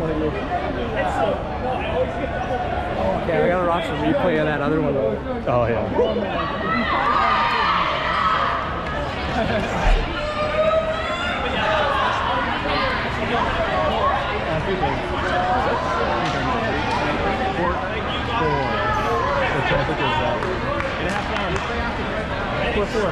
one of you. Yeah, we gotta watch the replay of that other one. Oh, yeah. Four, four.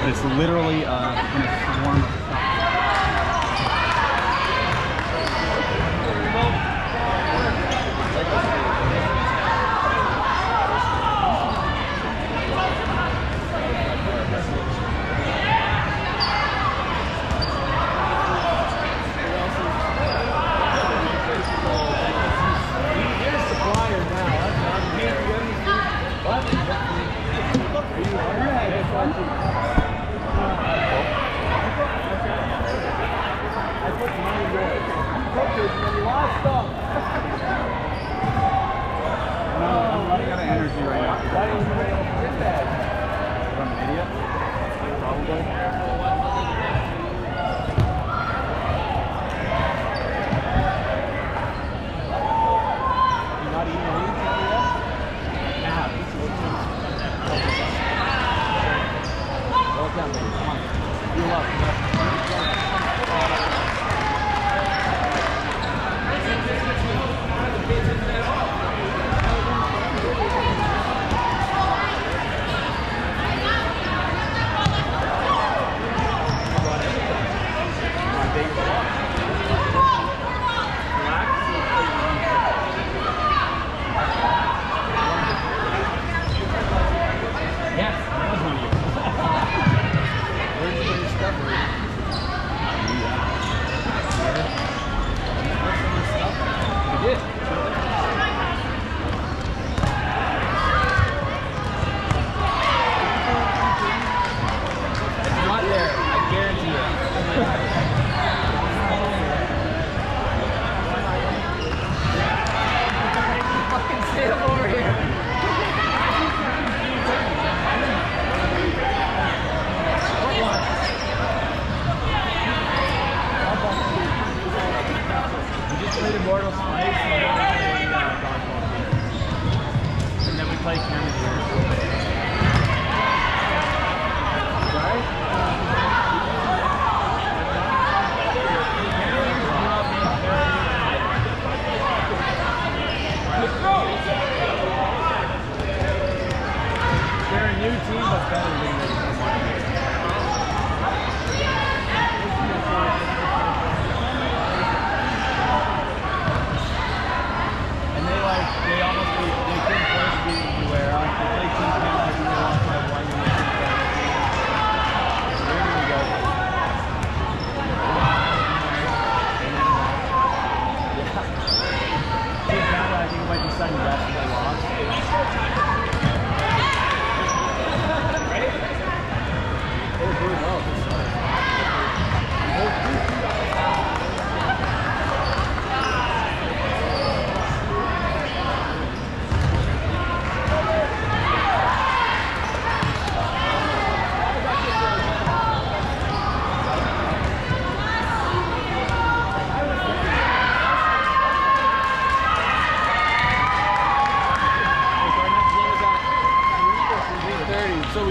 But it's literally uh, in a form of kind of energy right now. Why are you? From an idiot? Probably.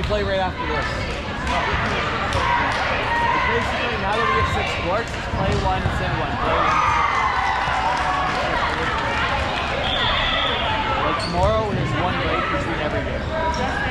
Play right after this. Basically, now that we have six sports, it's play one, send one. Play one. Tomorrow, is one break between every game.